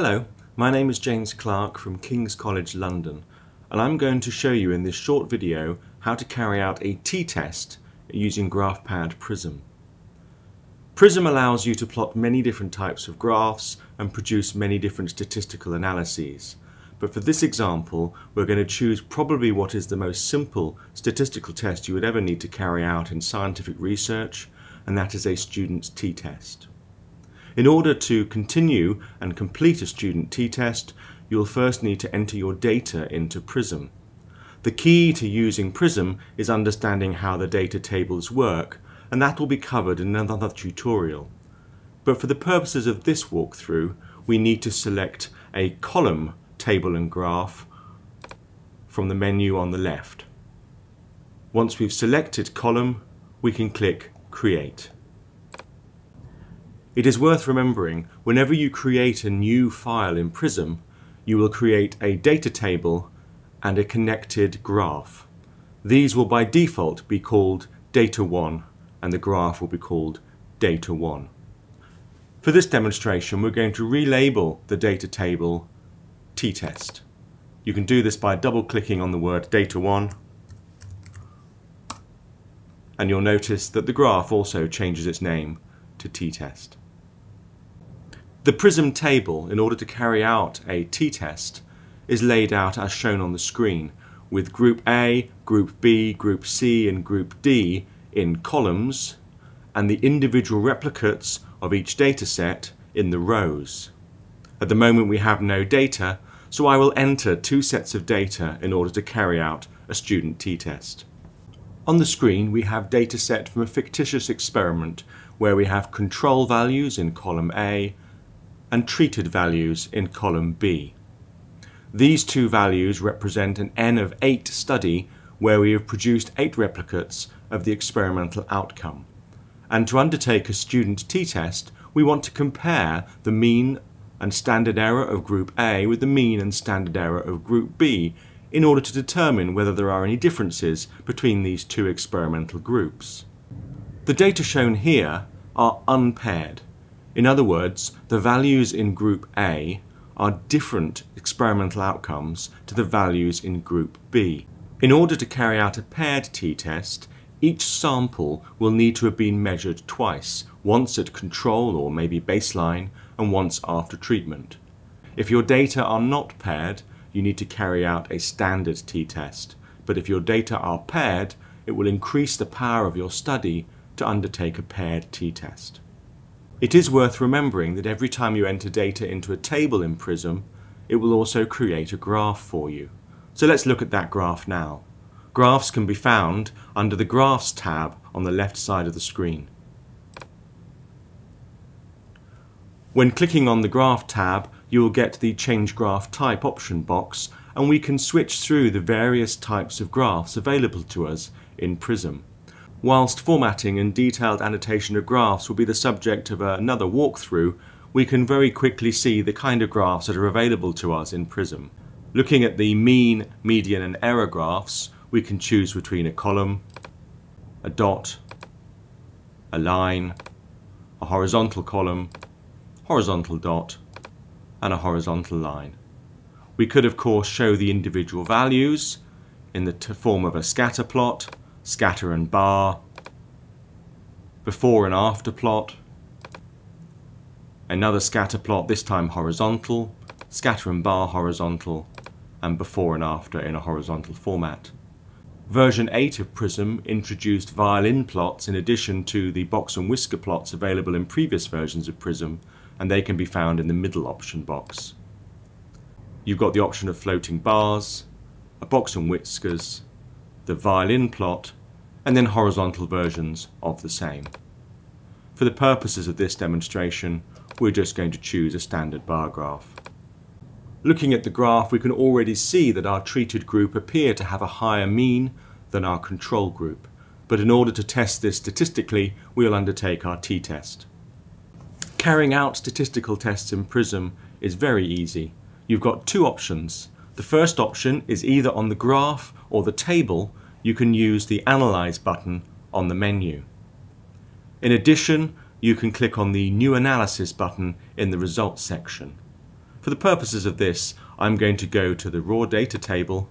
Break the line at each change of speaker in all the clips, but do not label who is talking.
Hello, my name is James Clark from King's College London and I'm going to show you in this short video how to carry out a t-test using GraphPad Prism. Prism allows you to plot many different types of graphs and produce many different statistical analyses. But for this example, we're going to choose probably what is the most simple statistical test you would ever need to carry out in scientific research, and that is a student's t-test. In order to continue and complete a student t-test, you'll first need to enter your data into Prism. The key to using Prism is understanding how the data tables work, and that will be covered in another tutorial. But for the purposes of this walkthrough, we need to select a column table and graph from the menu on the left. Once we've selected column, we can click Create. It is worth remembering, whenever you create a new file in Prism, you will create a data table and a connected graph. These will by default be called data1 and the graph will be called data1. For this demonstration we're going to relabel the data table t-test. You can do this by double clicking on the word data1 and you'll notice that the graph also changes its name to t-test. The PRISM table, in order to carry out a t-test, is laid out as shown on the screen, with Group A, Group B, Group C and Group D in columns, and the individual replicates of each dataset in the rows. At the moment we have no data, so I will enter two sets of data in order to carry out a student t-test. On the screen we have dataset from a fictitious experiment where we have control values in column A and treated values in column B. These two values represent an N of 8 study where we have produced 8 replicates of the experimental outcome. And to undertake a student t-test, we want to compare the mean and standard error of group A with the mean and standard error of group B in order to determine whether there are any differences between these two experimental groups. The data shown here are unpaired, in other words, the values in group A are different experimental outcomes to the values in group B. In order to carry out a paired t-test, each sample will need to have been measured twice, once at control or maybe baseline and once after treatment. If your data are not paired, you need to carry out a standard t-test, but if your data are paired, it will increase the power of your study to undertake a paired t-test. It is worth remembering that every time you enter data into a table in Prism, it will also create a graph for you. So let's look at that graph now. Graphs can be found under the Graphs tab on the left side of the screen. When clicking on the Graph tab, you will get the Change Graph Type option box and we can switch through the various types of graphs available to us in Prism. Whilst formatting and detailed annotation of graphs will be the subject of another walkthrough, we can very quickly see the kind of graphs that are available to us in Prism. Looking at the mean, median and error graphs, we can choose between a column, a dot, a line, a horizontal column, horizontal dot, and a horizontal line. We could of course show the individual values in the form of a scatter plot, scatter and bar, before and after plot, another scatter plot, this time horizontal, scatter and bar horizontal, and before and after in a horizontal format. Version 8 of Prism introduced violin plots in addition to the box and whisker plots available in previous versions of Prism, and they can be found in the middle option box. You've got the option of floating bars, a box and whiskers, the violin plot, and then horizontal versions of the same. For the purposes of this demonstration, we're just going to choose a standard bar graph. Looking at the graph, we can already see that our treated group appear to have a higher mean than our control group. But in order to test this statistically, we'll undertake our t-test. Carrying out statistical tests in PRISM is very easy. You've got two options. The first option is either on the graph or the table you can use the Analyze button on the menu. In addition, you can click on the New Analysis button in the Results section. For the purposes of this, I'm going to go to the raw data table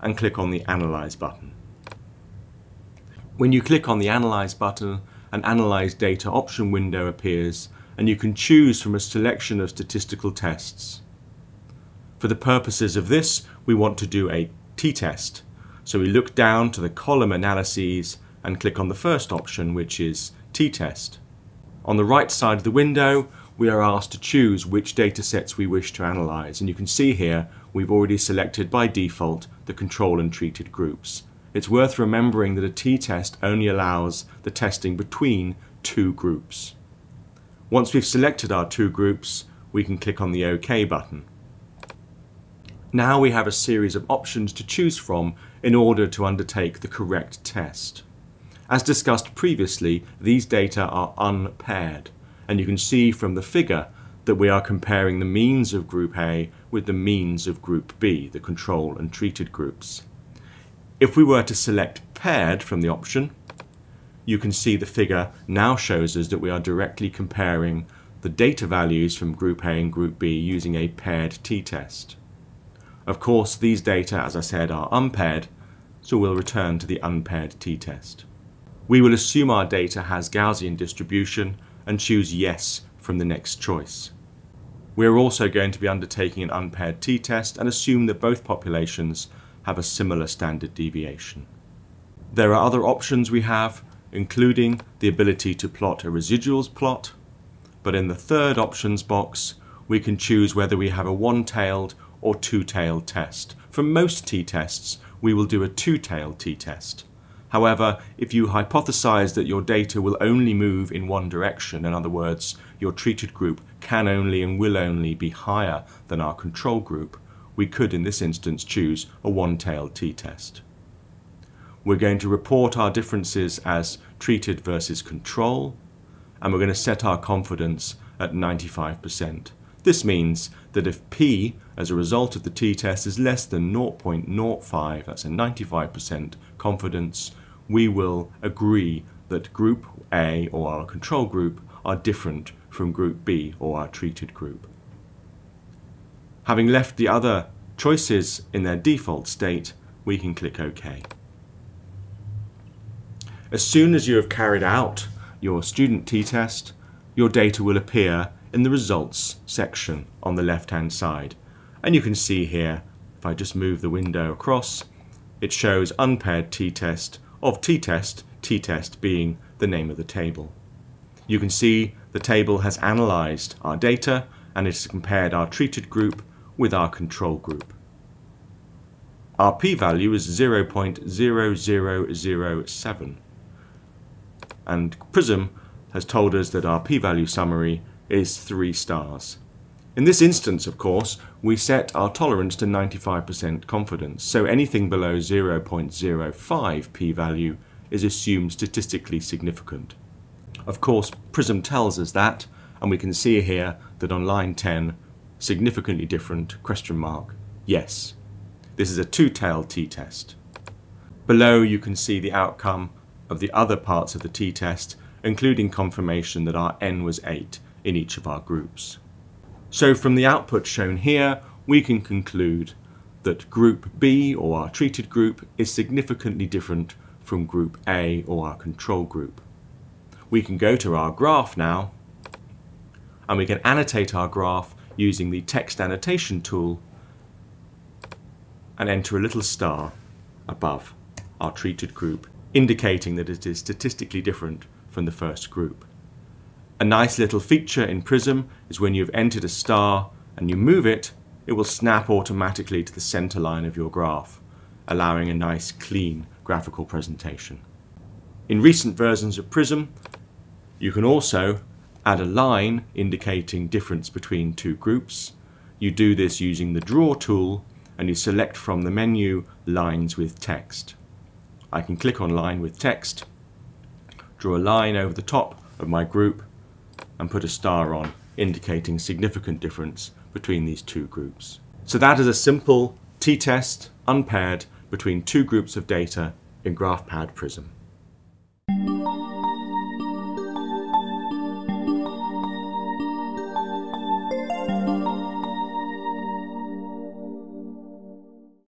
and click on the Analyze button. When you click on the Analyze button, an Analyze Data option window appears and you can choose from a selection of statistical tests. For the purposes of this, we want to do a t-test. So we look down to the column analyses and click on the first option, which is t-test. On the right side of the window, we are asked to choose which datasets we wish to analyze. And you can see here, we've already selected by default the control and treated groups. It's worth remembering that a t-test only allows the testing between two groups. Once we've selected our two groups, we can click on the OK button. Now we have a series of options to choose from in order to undertake the correct test. As discussed previously, these data are unpaired, and you can see from the figure that we are comparing the means of Group A with the means of Group B, the control and treated groups. If we were to select paired from the option, you can see the figure now shows us that we are directly comparing the data values from Group A and Group B using a paired t-test. Of course, these data, as I said, are unpaired, so we'll return to the unpaired t-test. We will assume our data has Gaussian distribution and choose yes from the next choice. We're also going to be undertaking an unpaired t-test and assume that both populations have a similar standard deviation. There are other options we have, including the ability to plot a residuals plot, but in the third options box, we can choose whether we have a one-tailed or two-tailed test. For most t-tests, we will do a two-tailed t-test. However, if you hypothesize that your data will only move in one direction, in other words, your treated group can only and will only be higher than our control group, we could in this instance choose a one-tailed t-test. We're going to report our differences as treated versus control, and we're going to set our confidence at 95%. This means that if p as a result of the t-test is less than 0.05, that's a 95% confidence, we will agree that group A or our control group are different from group B or our treated group. Having left the other choices in their default state, we can click OK. As soon as you have carried out your student t-test, your data will appear in the results section on the left hand side. And you can see here, if I just move the window across, it shows unpaired t-test of t-test, t-test being the name of the table. You can see the table has analysed our data and it has compared our treated group with our control group. Our p-value is 0.0007 and Prism has told us that our p-value summary is 3 stars. In this instance, of course, we set our tolerance to 95% confidence, so anything below 0.05 p-value is assumed statistically significant. Of course, Prism tells us that, and we can see here that on line 10, significantly different, question mark, yes. This is a two-tailed t-test. Below you can see the outcome of the other parts of the t-test, including confirmation that our n was 8 in each of our groups. So from the output shown here, we can conclude that group B, or our treated group, is significantly different from group A, or our control group. We can go to our graph now, and we can annotate our graph using the text annotation tool and enter a little star above our treated group indicating that it is statistically different from the first group. A nice little feature in Prism is when you've entered a star and you move it, it will snap automatically to the center line of your graph, allowing a nice clean graphical presentation. In recent versions of Prism, you can also add a line indicating difference between two groups. You do this using the Draw tool and you select from the menu Lines with Text. I can click on line with text, draw a line over the top of my group and put a star on indicating significant difference between these two groups. So that is a simple t-test unpaired between two groups of data in GraphPad Prism.